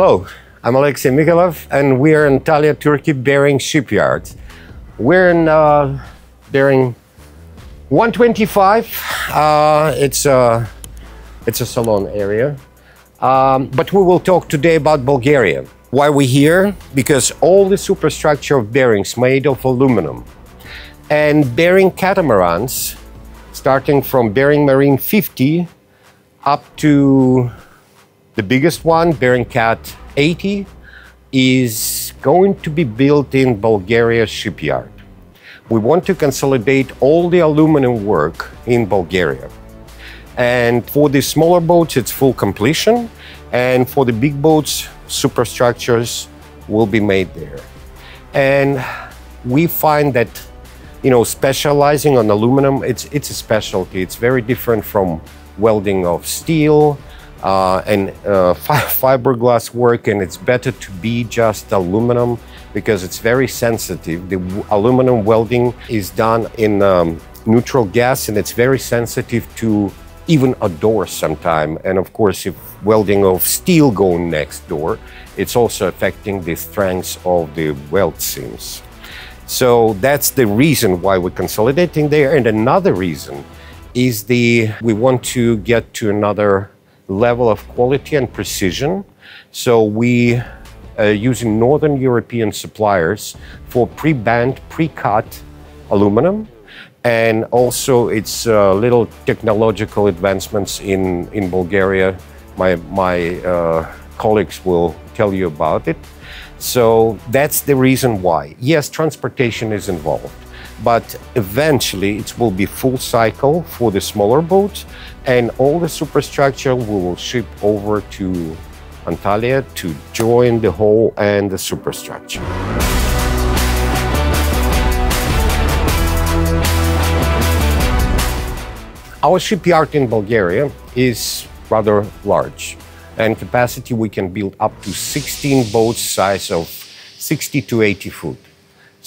Hello, I'm Alexei Mikhailov, and we are in Antalya, Turkey, Bering Shipyard. We're in uh, Bering 125. Uh, it's a it's a salon area, um, but we will talk today about Bulgaria. Why we here? Because all the superstructure of Berings made of aluminum, and Bering catamarans, starting from Bering Marine 50 up to the biggest one, Bering Cat 80, is going to be built in Bulgaria shipyard. We want to consolidate all the aluminum work in Bulgaria. And for the smaller boats, it's full completion. And for the big boats, superstructures will be made there. And we find that, you know, specializing on aluminum, it's, it's a specialty. It's very different from welding of steel, uh, and uh, fiberglass work, and it's better to be just aluminum because it's very sensitive. The aluminum welding is done in um, neutral gas, and it's very sensitive to even a door sometime. And of course, if welding of steel going next door, it's also affecting the strength of the weld seams. So that's the reason why we're consolidating there. And another reason is the we want to get to another level of quality and precision. So we uh, using Northern European suppliers for pre-band, pre-cut aluminum. And also it's uh, little technological advancements in, in Bulgaria. My, my uh, colleagues will tell you about it. So that's the reason why. Yes, transportation is involved but eventually it will be full cycle for the smaller boats and all the superstructure we will ship over to Antalya to join the hull and the superstructure. Our shipyard in Bulgaria is rather large and capacity we can build up to 16 boats size of 60 to 80 foot.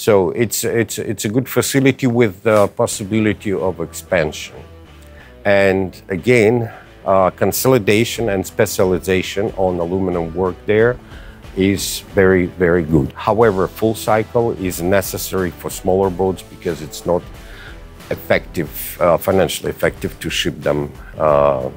So it's, it's, it's a good facility with the possibility of expansion. And again, uh, consolidation and specialization on aluminum work there is very, very good. However, full cycle is necessary for smaller boats because it's not effective, uh, financially effective to ship them uh,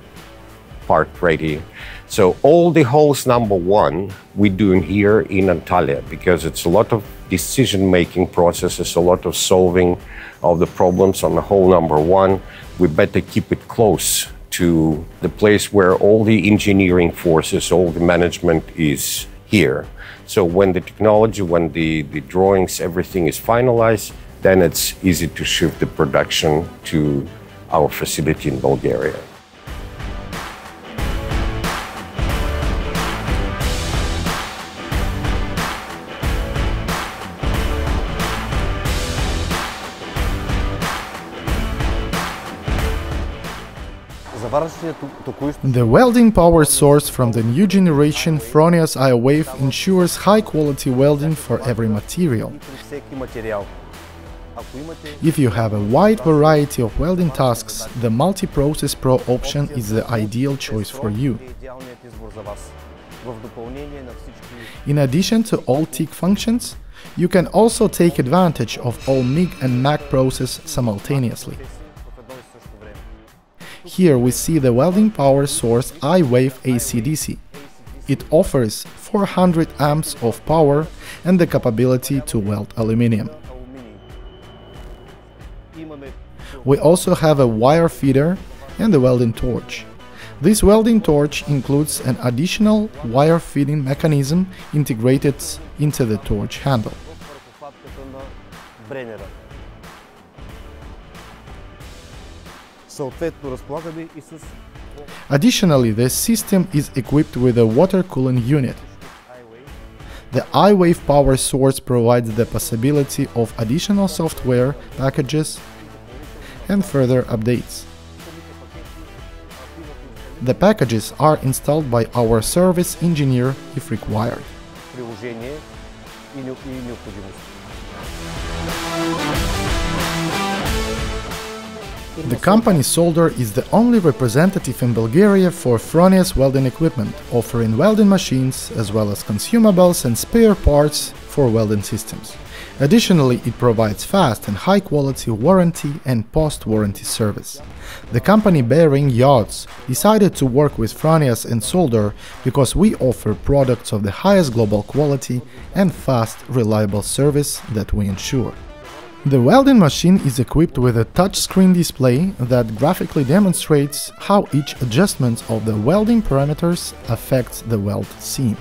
part ready. So all the hulls number one we doing here in Antalya because it's a lot of decision-making processes, a lot of solving of the problems on the whole number one. We better keep it close to the place where all the engineering forces, all the management is here. So when the technology, when the, the drawings, everything is finalized, then it's easy to shift the production to our facility in Bulgaria. The welding power source from the new generation Fronius iWave ensures high-quality welding for every material. If you have a wide variety of welding tasks, the Multi-Process Pro option is the ideal choice for you. In addition to all TIG functions, you can also take advantage of all MIG and MAG process simultaneously. Here we see the welding power source iWave AC-DC. It offers 400 amps of power and the capability to weld aluminium. We also have a wire feeder and a welding torch. This welding torch includes an additional wire feeding mechanism integrated into the torch handle. Additionally, the system is equipped with a water cooling unit. The iWave power source provides the possibility of additional software packages and further updates. The packages are installed by our service engineer if required. The company Soldar is the only representative in Bulgaria for Fronius welding equipment, offering welding machines as well as consumables and spare parts for welding systems. Additionally, it provides fast and high quality warranty and post-warranty service. The company Bering Yachts decided to work with Fronius and Soldar because we offer products of the highest global quality and fast, reliable service that we ensure. The welding machine is equipped with a touchscreen display that graphically demonstrates how each adjustment of the welding parameters affects the weld seam.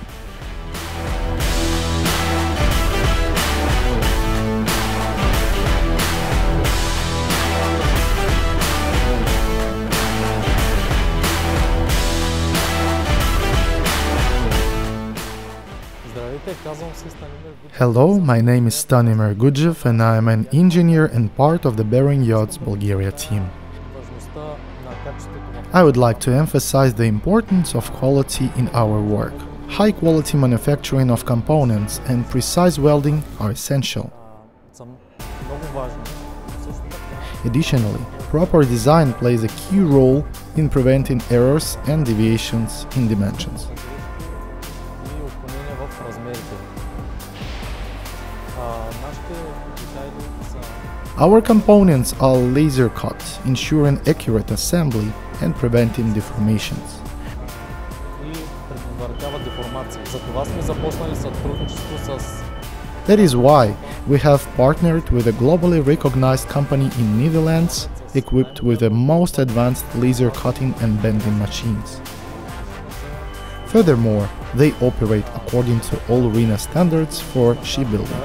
Hello, my name is Stanimir Gudzhev and I am an engineer and part of the Bering Yachts Bulgaria team. I would like to emphasize the importance of quality in our work. High quality manufacturing of components and precise welding are essential. Additionally, proper design plays a key role in preventing errors and deviations in dimensions. Our components are laser cut, ensuring accurate assembly and preventing deformations. That is why we have partnered with a globally recognized company in Netherlands equipped with the most advanced laser cutting and bending machines. Furthermore, they operate according to all RINA standards for shipbuilding.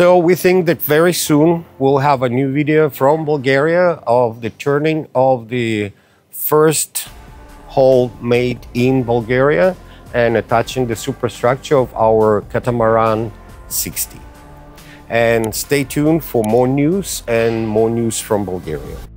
So we think that very soon we'll have a new video from Bulgaria of the turning of the first hull made in Bulgaria and attaching the superstructure of our catamaran 60. And stay tuned for more news and more news from Bulgaria.